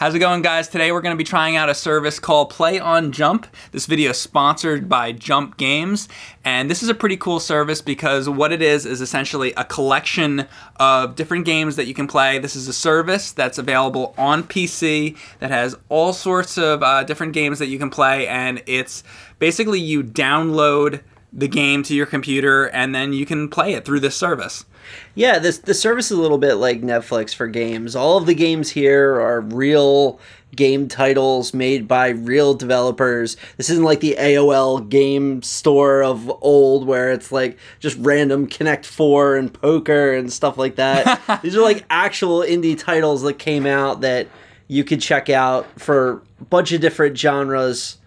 How's it going, guys? Today we're going to be trying out a service called Play on Jump. This video is sponsored by Jump Games, and this is a pretty cool service because what it is is essentially a collection of different games that you can play. This is a service that's available on PC that has all sorts of uh, different games that you can play, and it's basically you download the game to your computer and then you can play it through this service. Yeah, this the service is a little bit like Netflix for games. All of the games here are real game titles made by real developers. This isn't like the AOL game store of old where it's like just random Connect 4 and poker and stuff like that. These are like actual indie titles that came out that you could check out for a bunch of different genres.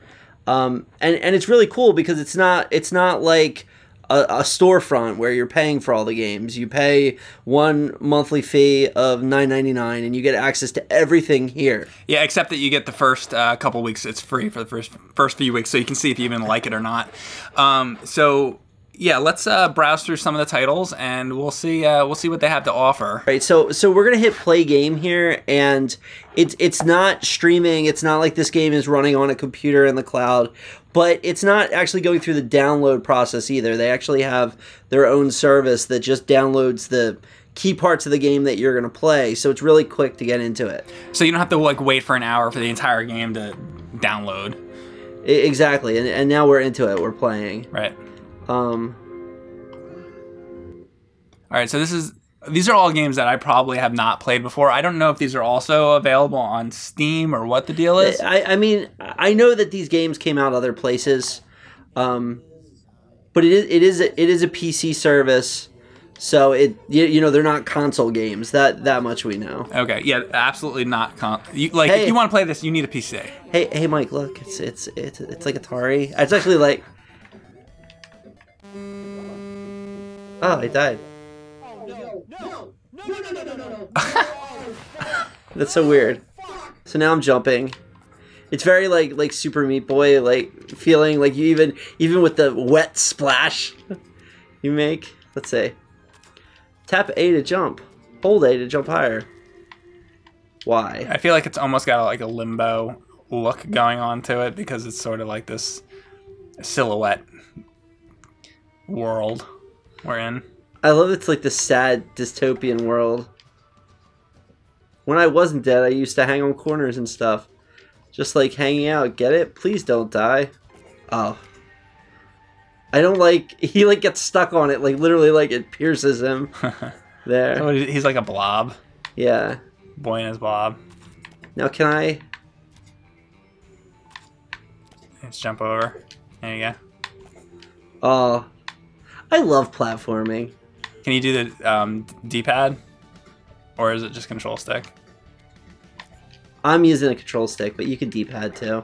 Um, and and it's really cool because it's not it's not like a, a, storefront where you're paying for all the games. You pay one monthly fee of nine ninety nine, and you get access to everything here. Yeah, except that you get the first uh, couple weeks. It's free for the first first few weeks, so you can see if you even like it or not. Um, so yeah, let's uh, browse through some of the titles and we'll see uh, we'll see what they have to offer. Right. So so we're gonna hit play game here, and it's it's not streaming. It's not like this game is running on a computer in the cloud, but it's not actually going through the download process either. They actually have their own service that just downloads the key parts of the game that you're gonna play. So it's really quick to get into it. So you don't have to like wait for an hour for the entire game to download. Exactly, and, and now we're into it. We're playing. Right. Um, all right, so this is these are all games that I probably have not played before. I don't know if these are also available on Steam or what the deal is. I, I mean, I know that these games came out other places, um, but it is it is a, it is a PC service, so it you, you know they're not console games. That that much we know. Okay, yeah, absolutely not. Con- you, like hey, if you want to play this, you need a PC. Hey, hey, Mike, look, it's it's it's it's like Atari. It's actually like Oh, he died. Oh, no, no, no, no, no, no, no, That's so weird. So now I'm jumping. It's very like like Super Meat Boy like feeling like you even even with the wet splash you make. Let's say tap A to jump, hold A to jump higher. Why? I feel like it's almost got like a limbo look going on to it because it's sort of like this silhouette world we're in. I love it's like the sad dystopian world. When I wasn't dead, I used to hang on corners and stuff. Just like hanging out. Get it? Please don't die. Oh. I don't like he like gets stuck on it like literally like it pierces him. there. Oh, he's like a blob. Yeah. Boy in his blob. Now can I Let's jump over. There you go. Oh. I love platforming. Can you do the um, D-pad, or is it just control stick? I'm using a control stick, but you could D-pad too.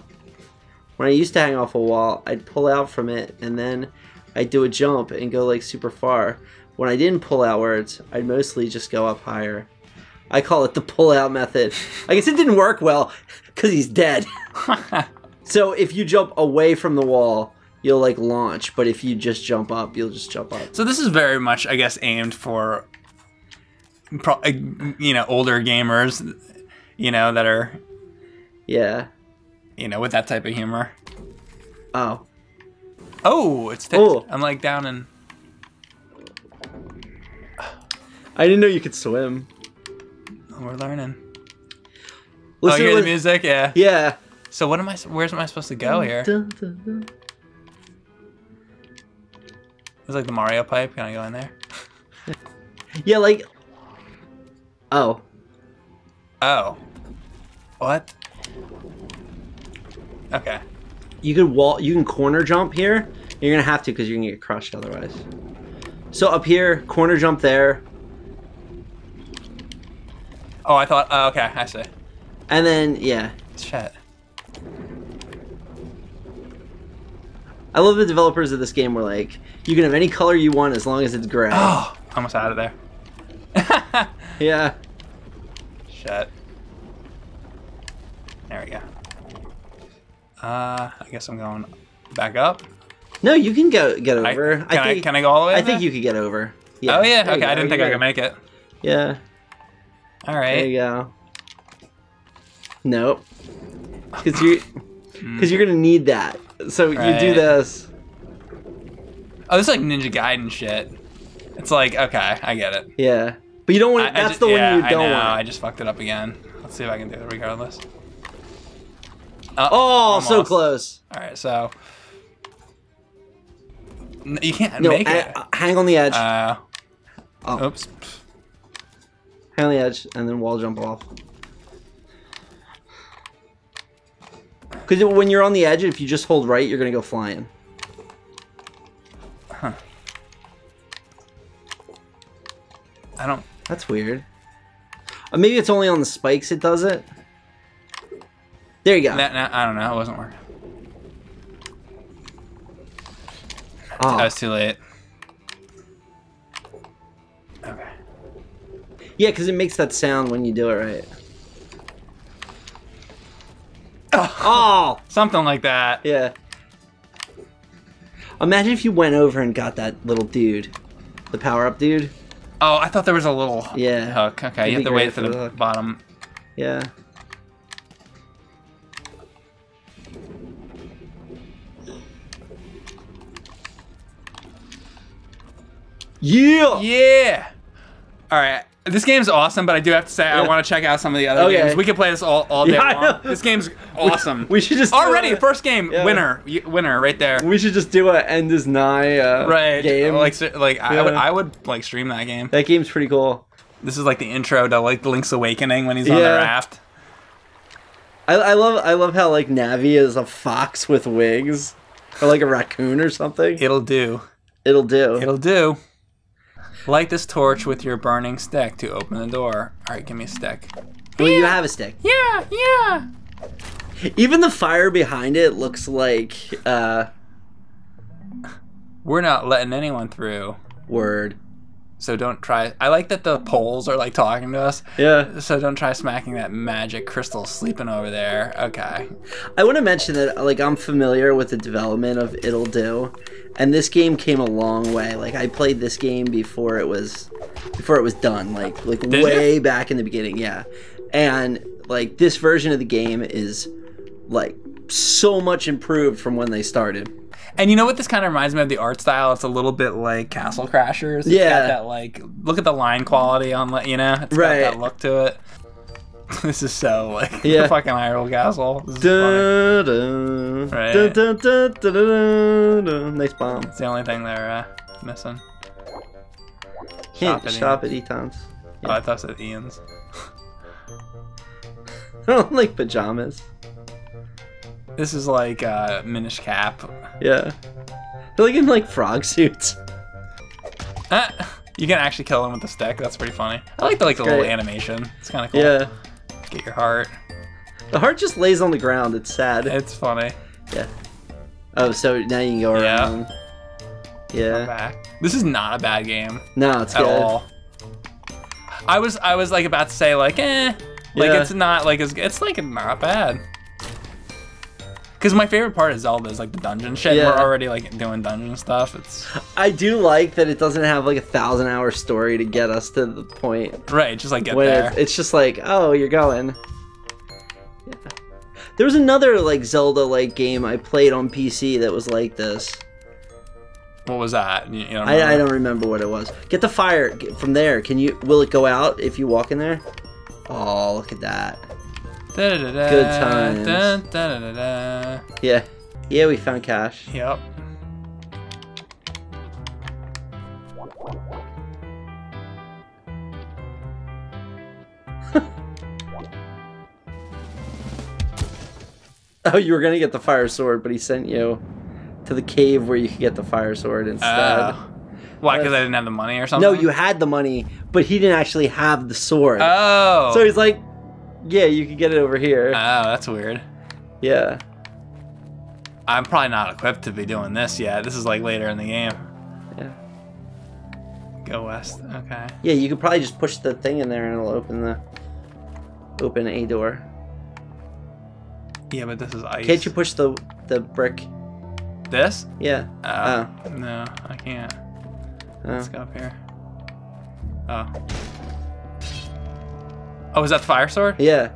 When I used to hang off a wall, I'd pull out from it, and then I'd do a jump and go like super far. When I didn't pull outwards, I'd mostly just go up higher. I call it the pull-out method. I guess it didn't work well because he's dead. so if you jump away from the wall, you'll like launch, but if you just jump up, you'll just jump up. So this is very much, I guess, aimed for, pro- uh, you know, older gamers, you know, that are, yeah, you know, with that type of humor. Oh. Oh, it's. T- oh. I'm like down in. I didn't know you could swim. We're learning. Listen oh, you hear the music? Yeah. Yeah. So what am I? Where's am I supposed to go here? Dun, dun, dun. It's like the Mario pipe. Can I go in there? yeah, like. Oh. Oh. What? Okay. You could wall. You can corner jump here. You're gonna have to because you're gonna get crushed otherwise. So up here, corner jump there. Oh, I thought. Oh, okay, I see. And then yeah. Shit. I love the developers of this game were like, you can have any color you want as long as it's gray. Oh, almost out of there. yeah. Shit. There we go. Uh, I guess I'm going back up. No, you can go get over. I, can, I, think, I, can I go all the way? I think you could get over. Yeah. Oh yeah. okay. I didn't think I could make it. Yeah. All right. There you go. Nope. Because you, because you're gonna need that. So you do this. Oh, this is like Ninja Gaiden shit. It's like okay, I get it. Yeah. But you don't want. I- I that's the yeah, one you don't I know. want. I just fucked it up again. Let's see if I can do it regardless. oh, so close. All right, so you can't No, make a- it. hang on the edge. Uh, oh, oops. hang on the edge, and then wall jump off. Because when you're on the edge, if you just hold right, you're gonna go flying. Huh. I don't. That's weird. Uh, maybe it's only on the spikes it does it. There you go. That, that- I don't know. It wasn't working. Oh, That was too late. Okay. yeah, because it makes that sound when you do it right. Oh, Something like that. yeah. Imagine if you went over and got that little dude, the power up dude. Oh, I thought there was a little Yeah. hook. Okay, It'd you have to wait for for the the hook. bottom. Yeah. Yeah. Yeah. All right. This game's awesome, but I do have to say I want to check out some of the other Okay. games. We could play this all, all day Yeah, long. This game's awesome. We should just already first game Yeah. winner winner right there. We should just do a end is nigh uh, right game. like like I, would, I would like stream that game. that game's pretty cool. This is like the intro to like Link's Awakening when he's on the raft. I, I love I love how like Navi is a fox with wings, or like a raccoon or something. It'll do. It'll do. It'll do. Light this torch with your burning stick to open the door. All right, give me a stick. well, you have a stick. Yeah, yeah. Even the fire behind it looks like uh We're not letting anyone through. word. So don't try. I like that the poles are like talking to us. Yeah. So don't try smacking that magic crystal sleeping over there. Okay. I want to mention that like I'm familiar with the development of Ittle Dew, and this game came a long way. Like I played this game before it was before it was done. Like like Did way back in the beginning, yeah. And like this version of the game is like so much improved from when they started. And you know what this kind of reminds me of the art style? It's a little bit like Castle Crashers. It's Yeah. got that like look at the line quality on you know, it's Right. got that look to it. this is so like Yeah. the fucking Hyrule Castle. This is funny. Dun, dun, Right. dun, dun, dun, dun, dun, dun. Nice bomb. It's the only thing they're uh, missing. Can't Shop at shop at Eton's. Oh, I thought it said Ian's. I don't like pajamas. This is like uh, Minish Cap. Yeah. They're like in like frog suits. Ah, you can actually kill him with the stick. That's pretty funny. I like the like the Great. little animation. It's kind of cool. Yeah. Get your heart. The heart just lays on the ground. It's sad. It's funny. Yeah. Oh, so now you can go around. Yeah. back. This is not a bad game No, it's at good. all. I was I was like about to say like eh, like Yeah. it's not like it's, it's like not bad. Because my favorite part of Zelda is like the dungeon shit. Yeah. We're already like doing dungeon stuff. It's I do like that it doesn't have like a thousand hour story to get us to the point right, just like get there. it's, it's just like, oh, you're going. Yeah. There was another like Zelda like game I played on PC that was like this. What was that? You, you don't I, I don't remember what it was. Get the fire from there. Can you? Will it go out if you walk in there? Oh, look at that. Da-da-da-da, Good times. Yeah, yeah. We found cash. Yep. Oh, you were gonna get the fire sword, but he sent you to the cave where you could get the fire sword instead. Oh. Why? Because I didn't have the money or something? no, you had the money, but he didn't actually have the sword. Oh. So he's like, "Yeah, you could get it over here." Oh, that's weird. yeah. I'm probably not equipped to be doing this yet. This is like later in the game. Yeah. Go west. Okay. Yeah, you could probably just push the thing in there and it'll open the open a door. Yeah, but this is ice. Can't you push the the brick? This? Yeah. Uh, oh. No, I can't. Oh. Let's go up here. Oh. Oh, is that the fire sword? Yeah.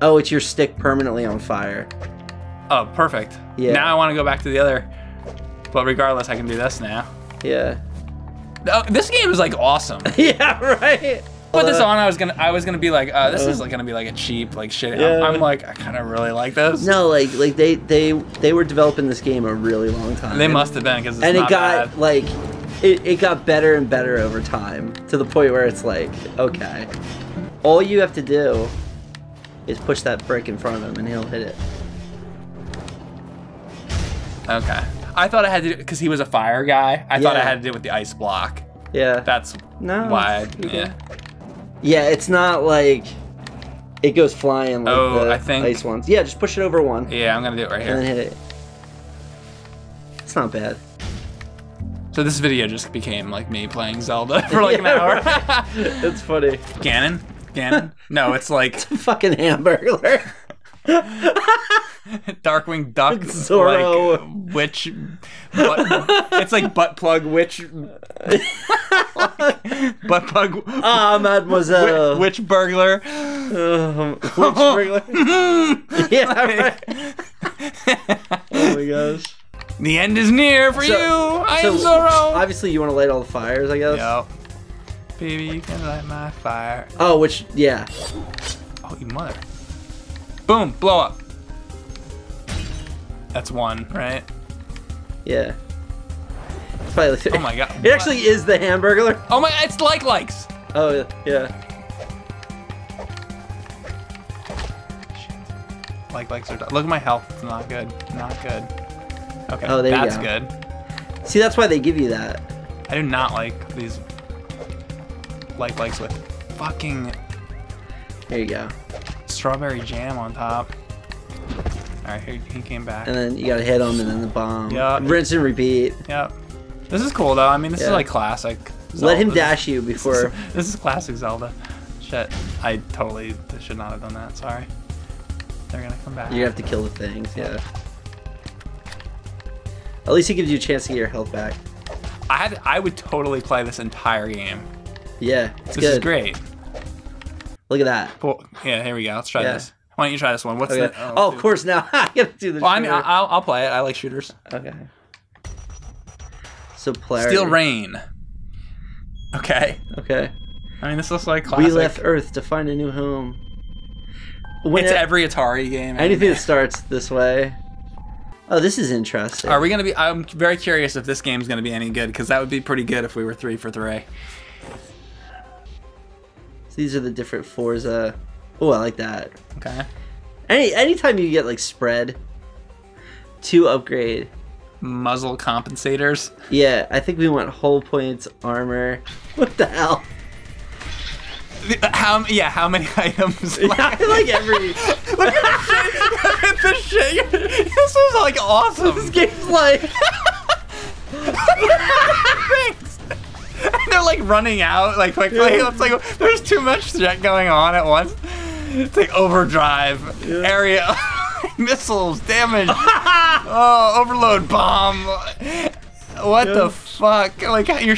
Oh, it's your stick permanently on fire. Oh, perfect. Yeah. Now I want to go back to the other. But regardless, I can do this now. Yeah. Oh, this game is like awesome. yeah, right. Put this Uh, on, I was gonna, I was gonna be like, uh, this is like gonna be like a cheap, like shit. Yeah. I'm, I'm like, I kind of really like this. No, like like they they they were developing this game a really long time. They must have been because and not it got bad. like it, it got better and better over time to the point where it's like okay all you have to do is push that brick in front of him and he'll hit it Okay. I thought I had to because he was a fire guy. I thought I had to do it with the ice block. yeah That's No, why. I, yeah. yeah it's not like it goes flying like Oh, the I think- ice ones yeah just push it over one Yeah, I'm gonna do it right here. and then hit it it's not bad So this video just became like me playing Zelda for like an hour. right. it's funny Ganon? Ganon? No, it's like fucking hamburger Darkwing Duck, Zorro. like witch. Butt, it's like butt plug witch. butt plug ah mademoiselle wi- witch burglar. Um, which burglar? yeah, right. Oh my gosh. The end is near for So- you. I am so, Obviously, you want to light all the fires, I guess. Yo, baby, you can light my fire. Oh, which yeah, Oh, you mother. Boom, blow up. That's one, right? yeah. It's probably Oh my god. It actually is the hamburger. Oh my, it's like likes. Oh yeah. Like likes are. Look at my health. It's not good. Not good. Okay, Oh, there you that's go. good. See, that's why they give you that. I do not like these like likes with fucking There you go. strawberry jam on top. All right, here he came back. And then you gotta hit them, and then the bomb. Yeah. Rinse and repeat. Yep. This is cool though. I mean, this is like classic. Let him dash you This before. is, this is classic Zelda. Shit, I totally should not have done that. Sorry. They're gonna come back. You have to kill the things. Yeah. At least it gives you a chance to get your health back. I had. I would totally play this entire game. Yeah, it's This good. is great. Look at that. Cool. Yeah, here we go. Let's try Yeah. this. Why don't you try this one? What's Okay. the? Oh, oh of course. Now I gotta do the. Well, I mean. I'll, I'll play it. I like shooters. Okay. So polarity. Steel Rain. Okay. Okay. I mean, this looks like classic. We left Earth to find a new home. When It's every Atari game. anything that starts this way. Oh, this is interesting. Are we gonna be? I'm very curious if this game's gonna be any good because that would be pretty good if we were three for three. So These are the different Forza. Oh, I like that. Okay. Any anytime you get like spread to upgrade. Muzzle compensators. Yeah, I think we want hull points, armor. What the hell? How? Yeah. How many items? I like every. The shit. This is like awesome. this game's like. Thanks. They're like running out like quickly. Yeah. It's like there's too much shit going on at once. It's like overdrive, Yeah. area, missiles, damage, oh, overload, bomb. What Yeah. the fuck? Like you're.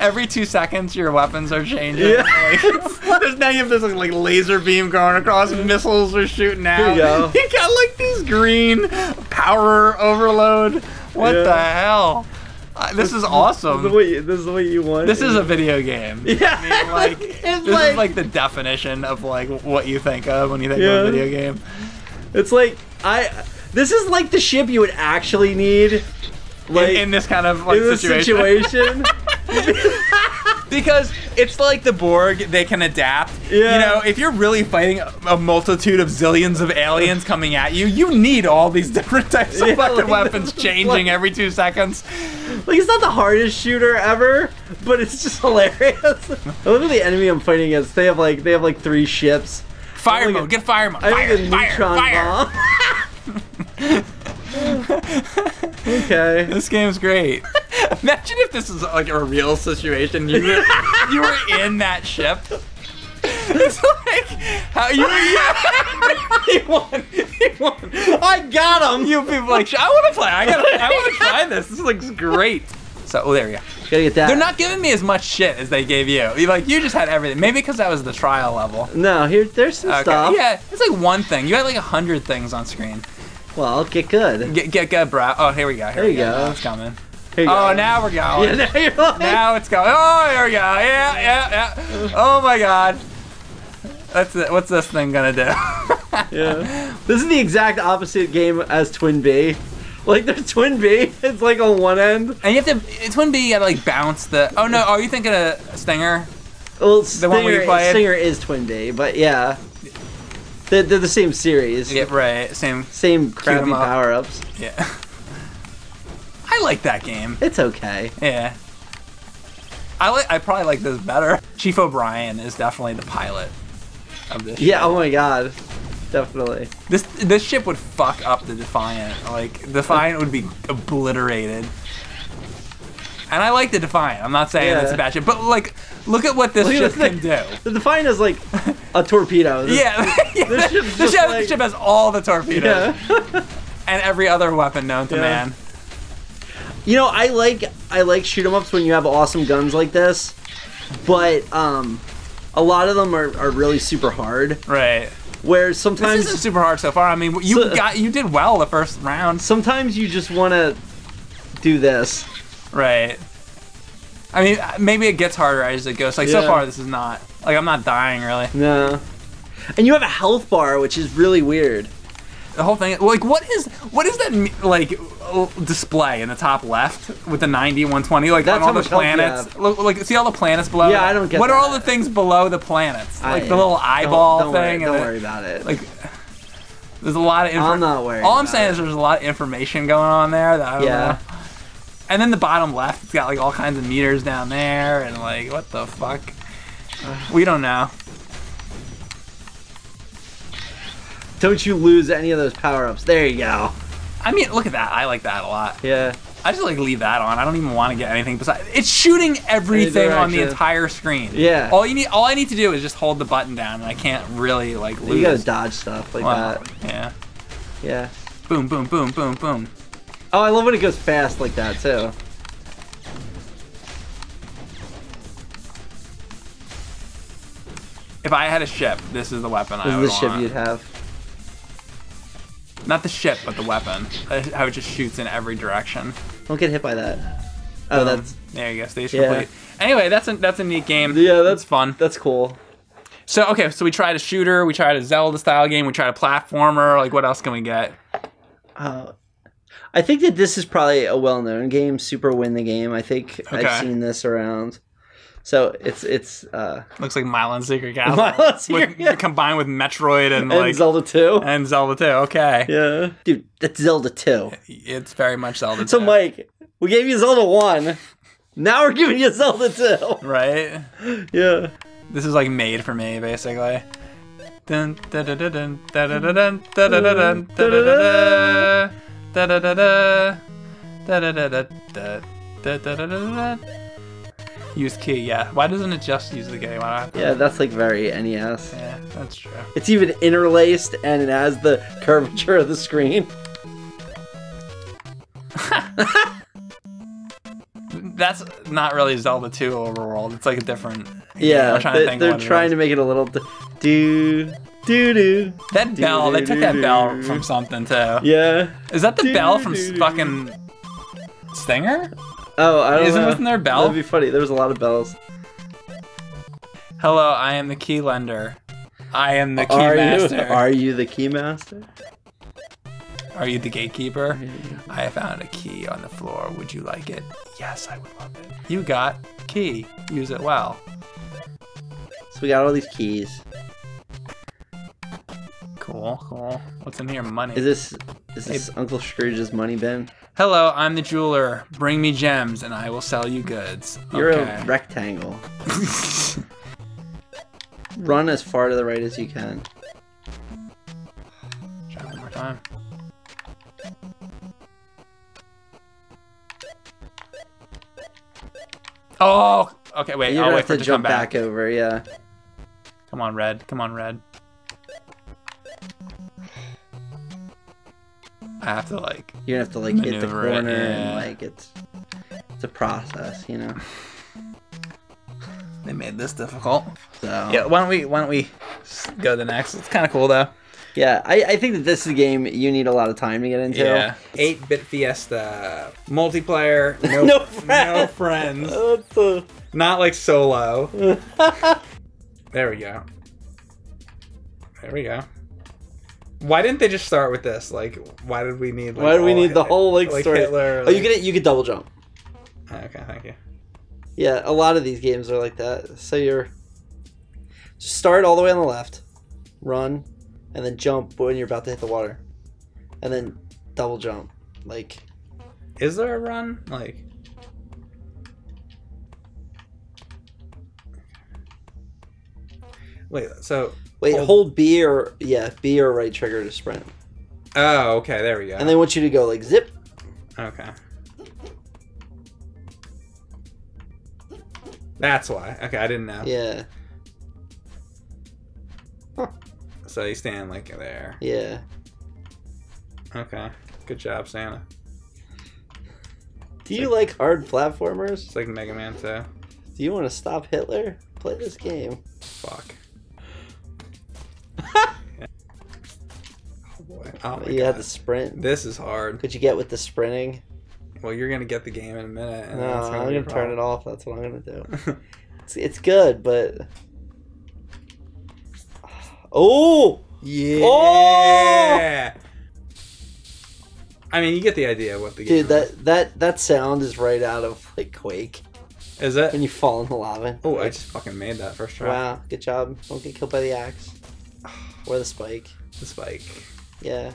Every two seconds, your weapons are changing. Yeah. Like, there's now you have this like laser beam going across. Missiles are shooting out. you go. You got like these green power overload. What Yeah. the hell? Uh, this is This is awesome. This is the way you want. This is a video game. Yeah, I mean, like it's this like, is like the definition of like what you think of when you think Yeah. of a video game. it's like I. This is like the ship you would actually need. Like in, in this kind of like in this situation. because it's like the Borg, they can adapt. Yeah. You know, if you're really fighting a- a multitude of zillions of aliens coming at you, you need all these different types of Yeah, fucking like- weapons changing like- every two seconds. like it's not the hardest shooter ever, but it's just hilarious. I look at the enemy I'm fighting against. They have like they have like three ships. Fire like a- mode, get fire mode. I Fire, think a fire, neutron fire. bomb. okay. This game's great. Imagine if this is like a real situation. You were, you were in that ship. It's like how you he won. He won. I got him. you people like I want to play. I got. I want to try this. This looks great. So oh, there we go. Gotta get that. They're not giving me as much shit as they gave you. You- Like you just had everything. Maybe because that was the trial level. No, here there's some Okay. stuff. Yeah, it's like one thing. You had like a hundred things on screen. Well, get good. Get get good, bro. Oh, here we go. Here There we go. go. It's coming. You Oh, go. now we're going. Yeah, now like, Now it's going. Oh, here we go. Yeah, yeah, yeah. Oh my god. What's it, what's this thing gonna do? yeah. This is the exact opposite game as TwinBee. Like there's Twin B. It's like on one end. And you have to. TwinBee. You gotta like bounce the. Oh no. Are you thinking of Stinger? Well, The one where you Stinger, played? Stinger is TwinBee, but yeah, they're, they're the same series. Yeah, right. Same. Same crappy power ups. Yeah. I like that game. It's okay. Yeah. I like. I probably like this better. Chief O'Brien is definitely the pilot of this. Yeah. ship. Oh my god. Definitely. This this ship would fuck up the Defiant. Like the Defiant would be obliterated. And I like the Defiant. I'm not saying Yeah. it's a bad ship, but like, look at what this Look ship can thing. do. The Defiant is like a torpedo. This- Yeah, yeah. This the, ship's the just ship, like- the ship has all the torpedoes Yeah. and every other weapon known to Yeah. man. You know, I like I like shoot 'em ups when you have awesome guns like this, but um, a lot of them are, are really super hard. Right. Where sometimes This isn't super hard so far. I mean, you So- got you did well the first round. sometimes you just want to do this. Right. I mean, maybe it gets harder as it goes. Like so far, this is not like I'm not dying really. No. And you have a health bar, which is really weird. The whole thing, like, what is what is that like display in the top left with the 90, 120, like That's on all the much health you planets? Look, like, see all the planets below. Yeah, I don't get What are all the things below the planets? Like I- the little don't- eyeball don't worry- thing. Don't worry, about it. Like, there's a lot of. Info- I'm not worried All I'm saying it. is there's a lot of information going on there that I don't Yeah. know. And then the bottom left, it's got like all kinds of meters down there, and like, what the fuck? We don't know. Don't you lose any of those power ups. There you go. I mean, look at that. I like that a lot. Yeah. I just like leave that on. I don't even want to get anything besides. It's shooting everything on the entire screen. Yeah. All you need, all I need to do is just hold the button down, and I can't really like lose. You gotta dodge stuff like Well, that. yeah. Yeah. Boom, boom, boom, boom, boom. Oh, I love when it goes fast like that too. If I had a ship, this is the weapon I would This is the ship want. you'd have. Not the ship, but the weapon. Uh, How it just shoots in every direction. Don't get hit by that. Oh, Boom. that's there you go. Station Yeah. complete. Anyway, that's a that's a neat game. yeah, that's fun. That's cool. So okay, so we tried a shooter, we tried a Zelda style game, we tried a platformer. Like, what else can we get? Uh, I think that this is probably a well-known game. Super win the game. I think Okay. I've seen this around. So it's it's uh, Looks like Milon Secret Castle. Milon Secret with, Castle. combined with Metroid and, and like Zelda Two. and Zelda 2. Okay. Yeah, dude, that's Zelda Two. It's very much Zelda 2. So Mike, we gave you Zelda One. Now we're giving you Zelda Two. Right? Yeah. This is like made for me, basically. Dun, da, da, da, dun, da, da, da, dun, da, da, da, dun, da, da, da, da, da, da, da, da, da, da, da, da, da, da, da, da, da, da. Use key, yeah. Why doesn't it just use the game? Why do I have to- Yeah, that's like very NES. Yeah, that's true. It's even interlaced and it has the curvature of the screen. That's not really Zelda 2 overworld. It's like a different. Yeah, I'm trying to they, think they're trying is. to make it a little do do do. That bell, they took that bell from something too. Yeah. Is that the bell from fucking Stinger? Oh, I don't Isn't know. wasn't there a bell? That'd be funny. There was a lot of bells. Hello, I am the key lender. I am the key are master. you are you the key master? Are you the gatekeeper? I found a key on the floor. Would you like it? Yes, I would love it. You got key. Use it well. So we got all these keys. Cool, cool. What's in here? Money. Is this is this Uncle Scrooge's money bin? Hello, I'm the jeweler. Bring me gems and I will sell you goods. You're okay. a rectangle. Run as far to the right as you can. Try one more time. Oh, okay. Wait, You're I'll wait have for to it to come jump back. back over, yeah. Come on, red. Come on, red. I have to like. You're have to like hit the Maneuver it, corner yeah. and like it's It's a process, you know. They made this difficult. So Yeah, why don't we why don't we go to the next? It's kind of cool though. yeah, I, I think that this is a game you need a lot of time to get into. Yeah. 8 bit Fiesta. Multiplayer. No, No no friends. friends. The? Not like solo. There we go. There we go. Why didn't they just start with this? Like, why did we need? Like, Why do we need the whole like, like story? Hitler? oh, you get it. You get double jump. Ah, okay, thank you. Yeah, a lot of these games are like that. So you're just start all the way on the left, run, and then jump when you're about to hit the water, and then double jump. Like Is there a run? Like, wait. So, wait, Hold- hold B or yeah B or right trigger to sprint, oh, okay. There we go. and they want you to go like zip. okay. That's why. Okay, I didn't know. Yeah, So you stand like there. yeah. Okay. Good job, Santa. Do you like hard platformers? It's like Mega Man 2. Do you want to stop Hitler? Play this game. Fuck. oh boy. Oh you god. had to sprint. This is hard. Could you get with the sprinting? Well, you're gonna get the game in a minute. And No, that's I'm gonna turn it off. That's what I'm gonna do. It's, it's good, but oh, yeah. I mean, you get the idea of what the game dude, that that that sound is right out of like Quake is. Is it? when you fall in the lava. Oh, I just fucking made that first try. wow, good job. Don't get killed by the axe or the spike. The spike. Yeah.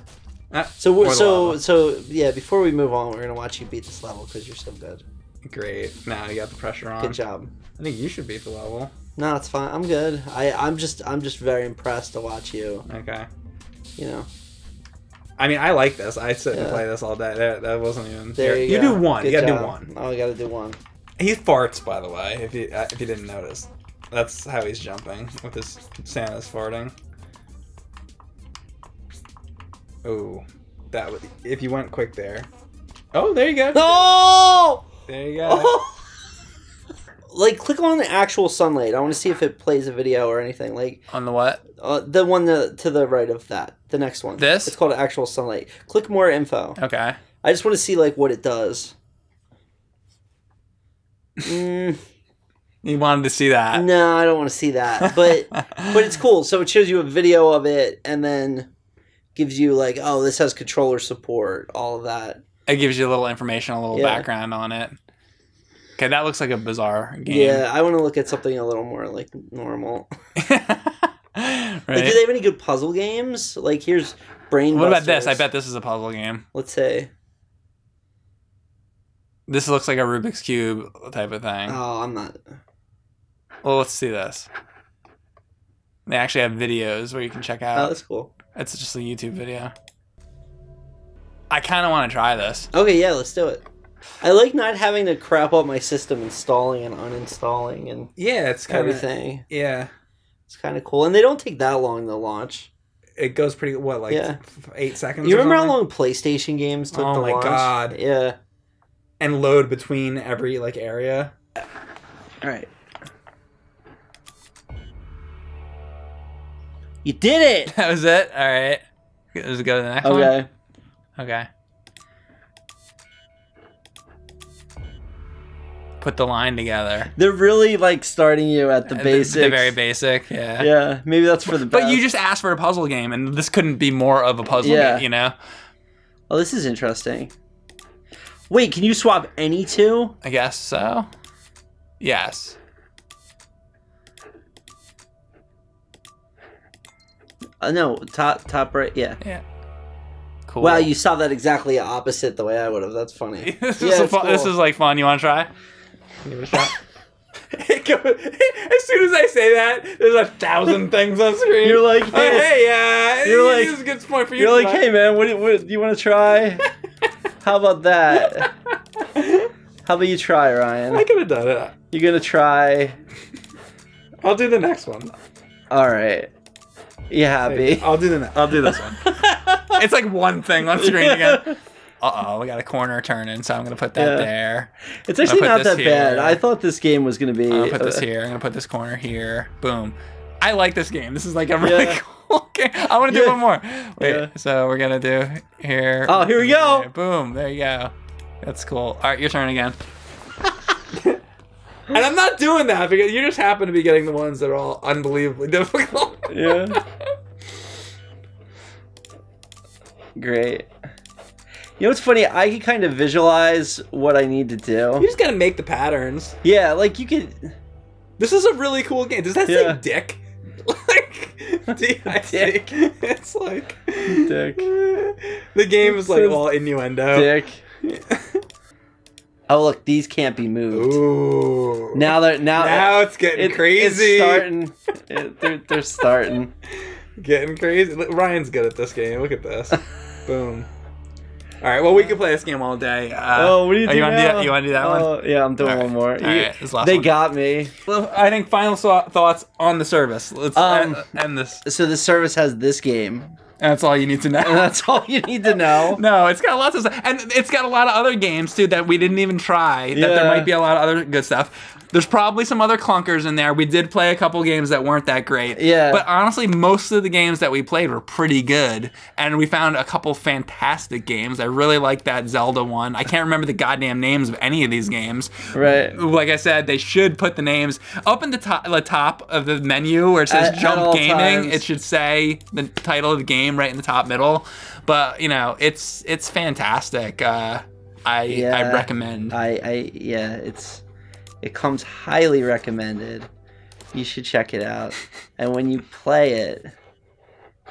Ah, So we're, so lava. so yeah. Before we move on, we're gonna watch you beat this level because you're so good. great. Now you got the pressure on. Good job. I think you should beat the level. No, it's fine. I'm good. I I'm just I'm just very impressed to watch you. Okay. You know. I mean, I like this. I sit and play this all day. That, that wasn't even. There you, you do one. Good you gotta job. do one. Oh, I gotta do one. He farts, by the way. If you uh, if you didn't notice, that's how he's jumping with his Santa's farting. Oh, that would. If you went quick there. Oh, there you go. No. There you go. Oh! like click on the actual sunlight. I want to see if it plays a video or anything. Like On the what? uh, the one the, to the right of that, the next one. This? It's called actual sunlight. Click more info. Okay. I just want to see like what it does. Mm, You wanted to see that. no, I don't want to see that. But but it's cool. So it shows you a video of it and then gives you like, oh, this has controller support, all of that. It gives you a little information, a little Yeah. background on it. Okay, that looks like a bizarre game. Yeah, I want to look at something a little more like normal. right. Like, do they have any good puzzle games? Like, here's Brain. what about this? I bet this is a puzzle game. Let's say. This looks like a Rubik's Cube type of thing. Oh, I'm not. Well, let's see this. They actually have videos where you can check out. Oh, out. that's cool. It's just a YouTube video. I kind of want to try this. Okay, yeah, let's do it. I like not having to crap up my system installing and uninstalling and Yeah, it's kind of thing. Yeah, It's kind of cool, and they don't take that long to launch. it goes pretty. What, like Yeah. eight seconds? You or remember how long PlayStation games took Oh to my launch? God. Yeah. And load between every like area. All right. You did it. That was it. All right. Let's go to the next one. Okay. Okay. Put the line together. They're really like starting you at the Uh, basics. The, very basic. Yeah. Yeah, maybe that's for the best. But you just asked for a puzzle game, and this couldn't be more of a puzzle Yeah. game, you know? Oh, this is interesting. Wait, can you swap any two? I guess so. Yes. Uh, no, top top right. Yeah. Yeah. Cool. Wow, you saw that exactly opposite the way I would have. That's funny. this, Yeah, is a it's fun, this is like fun. You want to try? Give it a shot. It go- as soon as I say that, there's a thousand things on screen. You're like, oh, hey, hey, uh, You're like- this is a good point for you. you're like, try. hey man, what, do- what do you want to try? How about that? How about you try, Ryan? I could have done it. You're gonna try. I'll do the next one. All right. You happy? I'll do the. Ne- I'll do this one. it's like one thing on screen again. uh oh, we got a corner turning, so I'm gonna put that Yeah. there. It's actually not this that bad. I thought this game was going to be. I'm gonna put this uh, here. I'm gonna put this corner here. Boom. I like this game. This is like a really Yeah. cool game. I want to do Yeah. one more. Wait. Yeah. So we're gonna do here. Oh, here we go. Boom. There you go. That's cool. All right, your turn again. and I'm not doing that because you just happen to be getting the ones that are all unbelievably difficult. Yeah. Great. You know what's funny? I can kind of visualize what I need to do. You just gotta make the patterns. Yeah, like you could. This is a really cool game. Does that Yeah. say dick? Like, D-I-C. It's like Dick. The game is like all innuendo. Dick. Oh look, these can't be moved. Ooh. Now they're now. now it's getting it- crazy. It's starting. It- they're, they're starting. Getting crazy. Ryan's good at this game. Look at this. Boom. All right. Well, we could play this game all day. Uh, oh, what do you do wanna do that? You want to do that one? Oh, yeah, I'm doing right. one more. You- right, this last they one. got me. Well, I think final so- thoughts on the service. Let's Um, uh, end this. So the service has this game, And that's all you need to know. and that's all you need to know. No, it's got lots of stuff, and it's got a lot of other games too that we didn't even try. That there might be a lot of other good stuff. There's probably some other clunkers in there. We did play a couple games that weren't that great. Yeah. But honestly, most of the games that we played were pretty good, and we found a couple fantastic games. I really like that Zelda one. I can't remember the goddamn names of any of these games. Right. Like I said, they should put the names up in the top, the top of the menu where it says At- at Jump all Gaming. times. It should say the title of the game right in the top middle. But you know, it's it's fantastic. Uh, I I recommend. I, I, yeah, it's, it comes highly recommended. You should check it out, and when you play it,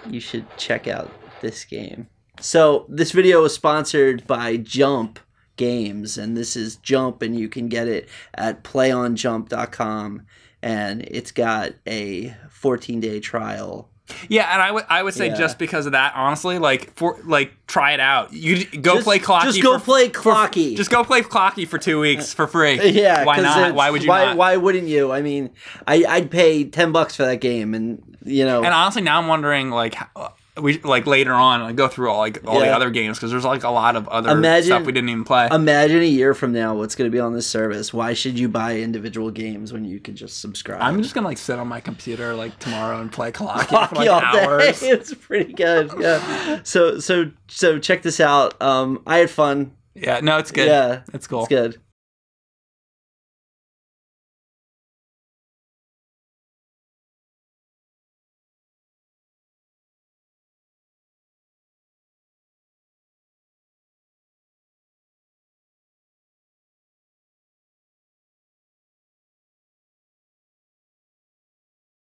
you should check out this game. So this video was sponsored by Jump Games, and this is Jump, and you can get it at playonjump.com, and it's got a 14 day trial. Yeah, and I would I would say Yeah. just because of that, honestly, like for like try it out. You go Just- play Klocki. just go for- play for- Klocki. just go play Klocki for two weeks for free. Yeah, why not? Why would you why, not? Why wouldn't you? I mean, I I'd pay ten bucks for that game, and you know, And honestly, now I'm wondering like. how- we like later on like go through all like all the other games because there's like a lot of other Imagine- stuff we didn't even play. imagine a year from now what's going to be on this service. Why should you buy individual games when you can just subscribe? I'm just gonna like sit on my computer like tomorrow and play Klocki for like all day. hours. It's pretty good. Yeah. So so so check this out. Um, I had fun. Yeah, no, it's good. Yeah, it's cool. It's good.